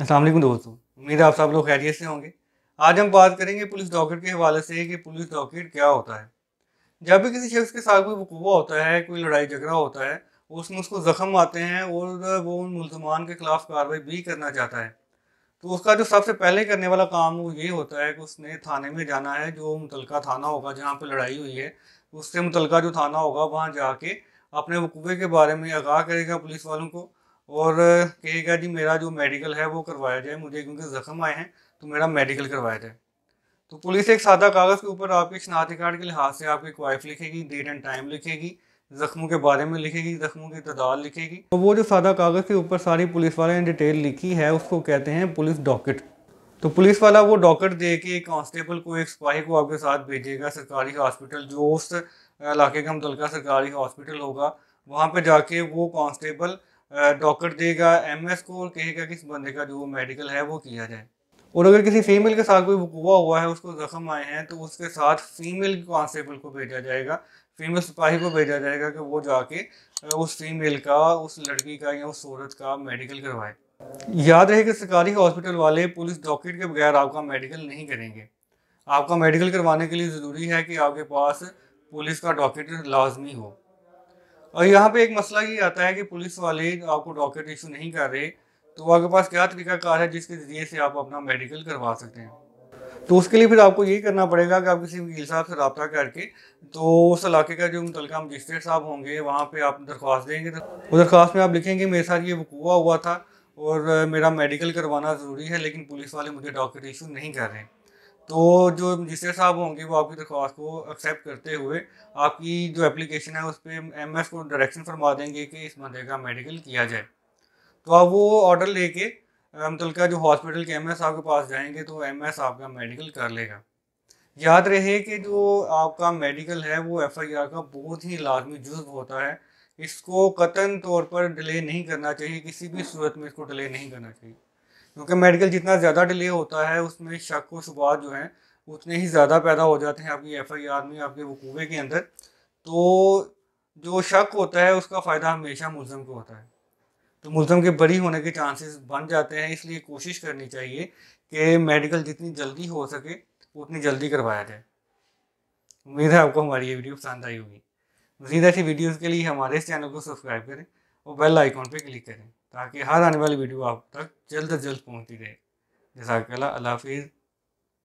असलम दोस्तों, उम्मीद है आप सब लोग खैरियत से होंगे। आज हम बात करेंगे पुलिस डॉकेट के हवाले से कि पुलिस डॉकेट क्या होता है। जब भी किसी शख्स के साथ कोई वकूबा होता है, कोई लड़ाई झगड़ा होता है, उसमें उसको ज़ख्म आते हैं और वो उन मुलजमान के खिलाफ कार्रवाई भी करना चाहता है। तो उसका जो सबसे पहले करने वाला काम वो ये होता है कि उसने थाने में जाना है, जो मुतलका थाना होगा जहाँ पर लड़ाई हुई है, उससे मुतलका जो थाना होगा, वहाँ जाके अपने वकूबे के बारे में आगाह करेगा पुलिस वालों को और कहेगा जी, मेरा जो मेडिकल है वो करवाया जाए मुझे, क्योंकि ज़ख्म आए हैं तो मेरा मेडिकल करवाया जाए। तो पुलिस एक सादा कागज़ के ऊपर आपके शनाख्ती कार्ड के लिहाज से आपकी क्वाइफ लिखेगी डेट एंड टाइम लिखेगी, ज़ख्मों के बारे में लिखेगी, ज़ख्मों की तादाद लिखेगी। तो वो जो सादा कागज़ के ऊपर सारी पुलिस वाले ने डिटेल लिखी है, उसको कहते हैं पुलिस डॉकेट तो पुलिस वाला वो डॉकेट दे के एक कांस्टेबल को, एक सिपाही को आपके साथ भेजेगा, सरकारी हॉस्पिटल जो उस इलाके का मुतलका सरकारी हॉस्पिटल होगा, वहाँ पे जाके वो कांस्टेबल डॉक्टर देगा एमएस को और कहेगा कि इस बंदे का जो मेडिकल है, वो किया जाए। और अगर किसी फीमेल के साथ कोई वकूआ हुआ है, उसको जख्म आए हैं तो उसके साथ फीमेल कॉन्स्टेबल को भेजा जाएगा फीमेल सिपाही को भेजा जाएगा कि वो जाके उस फीमेल का, उस लड़की का या उस औरत का मेडिकल करवाए। याद रहे कि सरकारी हॉस्पिटल वाले पुलिस डॉक्टर के बगैर आपका मेडिकल नहीं करेंगे। आपका मेडिकल करवाने के लिए ज़रूरी है कि आपके पास पुलिस का डॉक्टर लाजमी हो। और यहाँ पे एक मसला ये आता है कि पुलिस वाले आपको डॉक्टर इशू नहीं कर रहे तो आपके पास क्या तरीका कार है जिसके ज़रिए से आप अपना मेडिकल करवा सकते हैं? तो उसके लिए फिर आपको यही करना पड़ेगा कि आप किसी वकील साहब से रबता करके तो उस इलाके का जो मुतलका मजिस्ट्रेट साहब होंगे, वहाँ पे आप दरख्वास्त देंगे। तो दरख्वास्त में आप लिखेंगे, मेरे साथ ये वकूआ हुआ था और मेरा मेडिकल करवाना ज़रूरी है, लेकिन पुलिस वाले मुझे डॉक्टर इशू नहीं कर रहे। तो जो मजिस्ट्रेट साहब होंगे वो आपकी दरख्वास्त को एक्सेप्ट करते हुए आपकी जो एप्लीकेशन है उस पर एम को डायरेक्शन फरमा देंगे कि इस बंदे का मेडिकल किया जाए। तो आप वो ऑर्डर लेके मुतलका जो हॉस्पिटल के एम एस साहब के पास जाएँगे तो एम एस आपका मेडिकल कर लेगा। याद रहे कि जो आपका मेडिकल है वो एफ़ आई आर का बहुत ही लाजमी जुज्व होता है। इसको कतन तौर पर डिले नहीं करना चाहिए, किसी भी सूरत में इसको डिले नहीं करना चाहिए। क्योंकि मेडिकल जितना ज़्यादा डिले होता है, उसमें शक व शुबात जो हैं, उतने ही ज़्यादा पैदा हो जाते हैं आपकी एफ़ आई आर में, आपके वकूबे के अंदर। तो जो शक होता है, उसका फ़ायदा हमेशा मुलम को होता है। तो मुलम के बरी होने के चांसेस बन जाते हैं, इसलिए कोशिश करनी चाहिए कि मेडिकल जितनी जल्दी हो सके उतनी जल्दी करवाया जाए। उम्मीद है आपको हमारी ये वीडियो पसंद आई होगी। मजीद ऐसी वीडियोज़ के लिए हमारे इस चैनल को सब्सक्राइब करें और बेल आइकॉन पर क्लिक करें। ताकि हर आने वाली वीडियो आप तक जल्द अज जल्द पहुँचती रहे। जैसा अल्लाह हाफिज़।